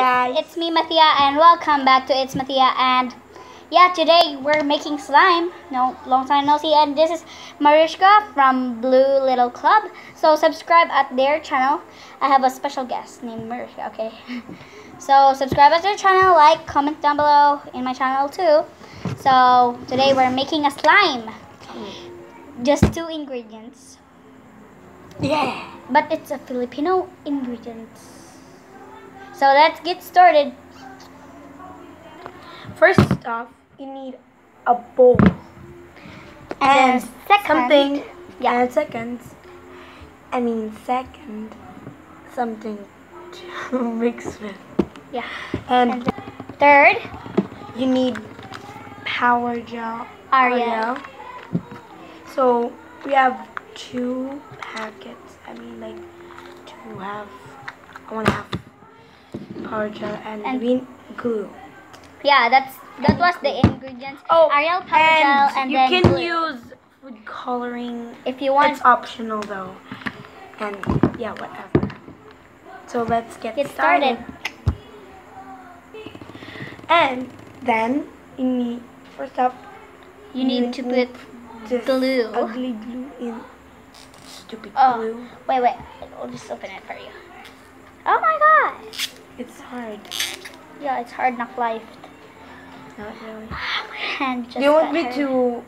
guys. It's me, Matthia, and welcome back to It's Matthia. And yeah, today we're making slime. No, long time no see. And this is Mariska from Blue Little Club. So subscribe at their channel. I have a special guest named Mariska. Okay. So subscribe at their channel, like, comment down below in my channel too. So today we're making a slime. Just two ingredients. Yeah. But it's a Filipino ingredients. So let's get started. First off, you need a bowl. And second, something. yeah. And second. I mean, second, something to mix with. Yeah. And, And third, you need power gel. Oh, Ariel. So we have two packets. I mean, like two have one half power gel and, And- green glue. Yeah, that's that was the ingredients. Oh, Ariel and and you can glue. use food coloring. if you want It's optional though, and yeah, whatever. So let's get, get started. And then you need first up You need to put this glue. ugly glue in. Stupid Oh. glue. Wait, wait. I'll just open it for you. Oh my god. It's hard. Yeah, it's hard enough life. Not really. My hand just Do you want me hurt. to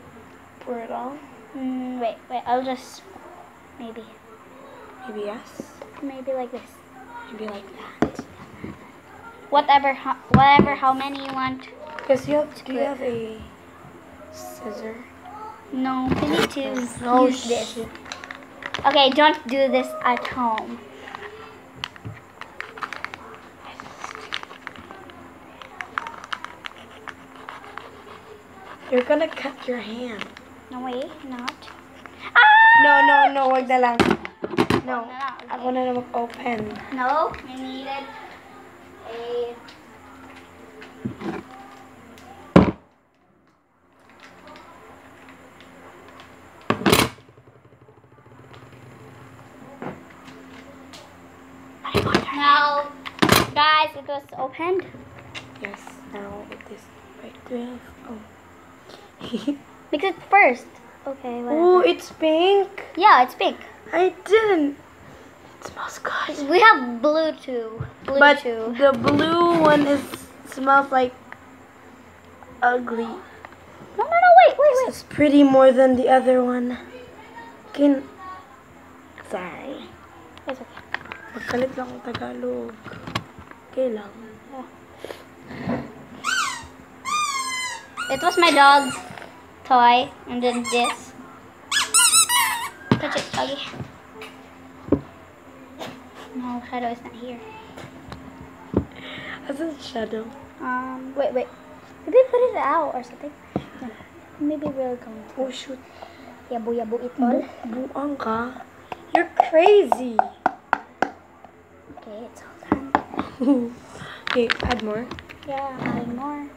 pour it on? Mm, wait, wait. I'll just maybe, Maybe yes. maybe like this. Maybe like that. Whatever, ho- whatever. How many you want? Because you have. Do you have a scissor? No, we need to Oh use this. Okay, don't do this at home. You're gonna cut your hand. No way, not. Ah! No, no, no. Wag na lang. No. Wag na lang, Ako na na mag-open. No, we needed a. Now, guys, it was opened. Yes. Now. Wait, do you have? Oh. Mix it first. Okay, oh, it's pink. Yeah, it's pink. I didn't. It smells good. We have blue too. Blue But too. the blue one is smells like ugly. No, no, no, wait, wait, wait. It's pretty more than the other one. Can Sorry. It's okay. Magkalit lang ang Tagalog. Okay lang. It was my dog's toy, and then this. Touch it, doggy. No, Shadow is not here. As a shadow. Um, wait, wait. Did they put it out or something? No. Maybe we're going to. Oh shoot. Yabu yabu it all. Buang ka. You're crazy. Okay, it's all done. okay, add more. Yeah, add more.